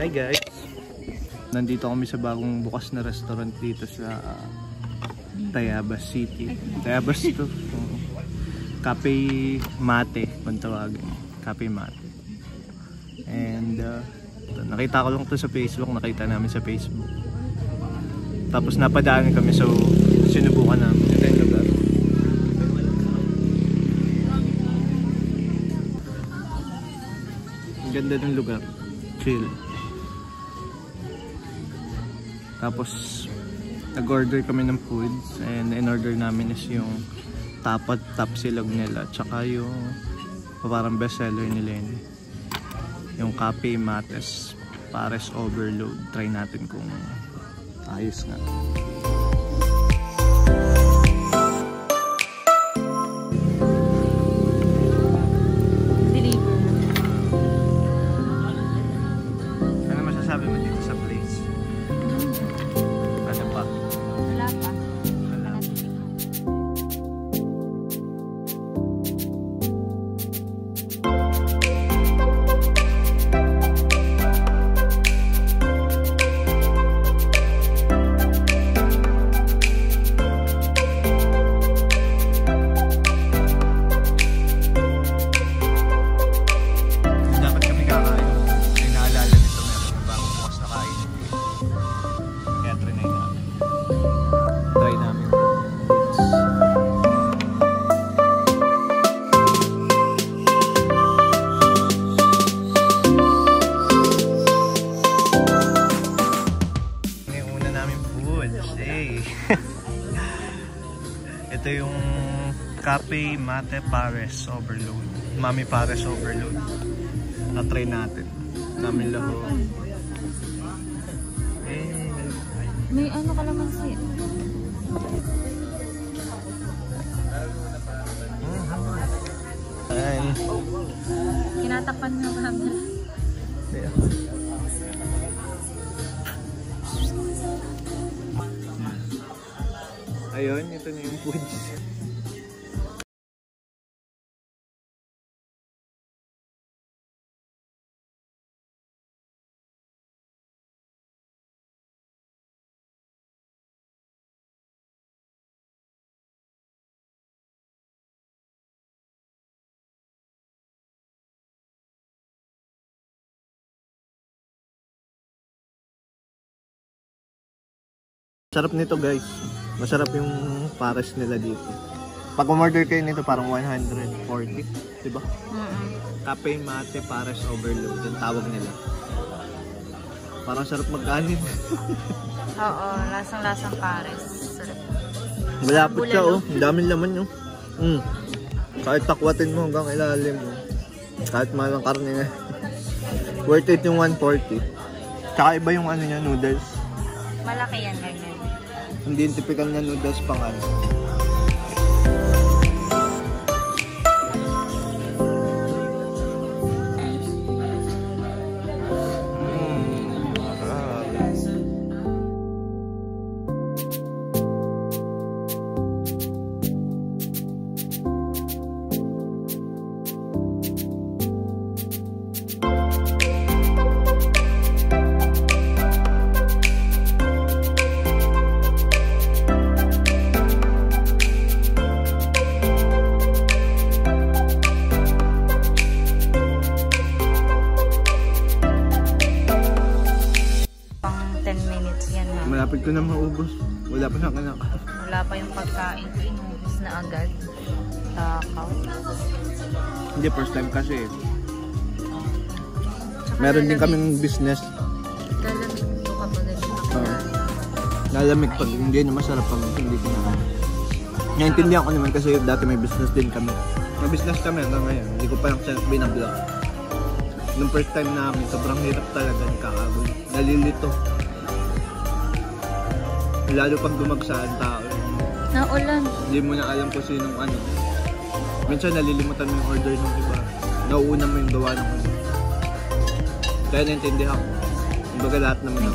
Hi guys! Nandito kami sa bagong bukas na restaurant dito sa uh, Tayabas City. Tayabas to. Oo. Cafe Mate kung tawagin. Cafe Mate. And uh, nakita ko lang to sa Facebook. Nakita namin sa Facebook. Tapos napadaanan kami so sinubukan namin. Ito yung lugar. Ang ganda ng lugar. Chill. Tapos nag-order kami ng foods and in-order namin is yung tapat tapsilog nila tsaka yung parang best seller nila yun. Yung Cafe Mates Pares Overload. Try natin kung ayos nga. Ito yung Cafe Mate Pares Overload. Mami Pares Overload. Na-try natin. Namin laho. Eh, May ano ka naman si... Ayan. Kinatapan ng camera. Ayun, ito na yung foods. Sarap nito guys. Masarap yung pares nila dito. Pag umorder kayo nito parang 140, di ba? Mm Cafe Mate Pares Overload, yung tawag nila. Parang sarap magkanin. Oo, lasang-lasang pares. Sarap. Malapit siya Bulalo. oh. Ang daming laman yung. Mm. Kahit takwatin mo hanggang ilalim mo. Kahit malang karne na. Worth it yung 140. Tsaka iba yung ano niya, noodles. Malaki yan ganyan. Hindi yung typical na noodles pang ano. Na. Malapit ko na maubos. Wala pa siyang anak. Wala pa yung pagkain ko. Inubos na agad. Takaw. Hindi, first time kasi. Tsaka Meron din kaming business. Lalamig to kapag Oo. Lalamig pag hindi na masarap pag hindi kinakain. Naintindihan ko naman kasi dati may business din kami. May business kami hanggang ngayon. Hindi ko pa lang siya binablog. Nung first time namin, sobrang hirap talaga ng kakagod. Nalilito. Lalo pag dumagsa ang tao. Naulan. Hindi mo na alam kung sinong ano. Minsan nalilimutan mo yung order ng iba. Nauuna mo yung gawa ng iba. Kaya naintindihan ko. Kumbaga lahat naman ng